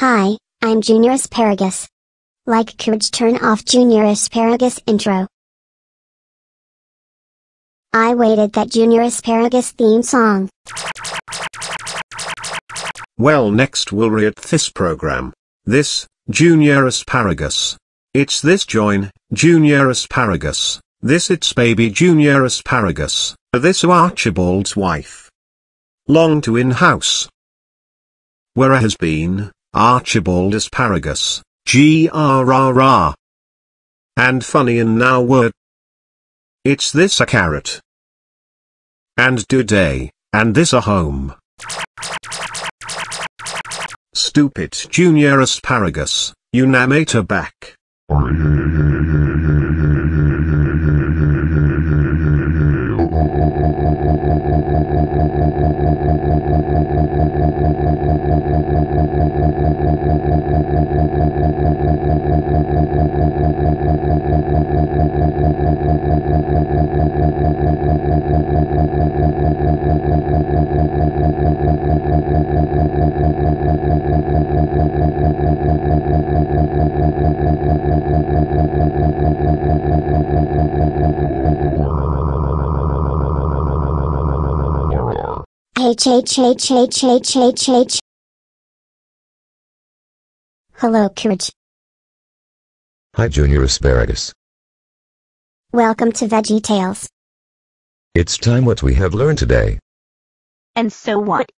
Hi, I'm Junior Asparagus. Like courage turn off Junior Asparagus intro. I waited that Junior Asparagus theme song. Well next we'll read this program. This, Junior Asparagus. It's this join, Junior Asparagus. This it's baby Junior Asparagus. This Archibald's wife. Long to in house. Where has been, Archibald Asparagus, G-R-R-R. And funny in now word. It's this a carrot. And today, and this a home. Stupid Junior Asparagus, you Unamator back. H H H H H H H. Hello courage. Hi Junior Asparagus. Welcome to Veggie Tales. It's time what we have learned today. And so what?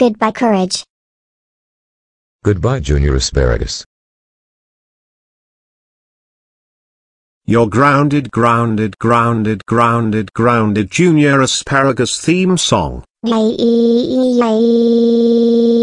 Goodbye courage. Goodbye Junior Asparagus. You're grounded grounded grounded grounded grounded Junior Asparagus theme song. Yay, yay.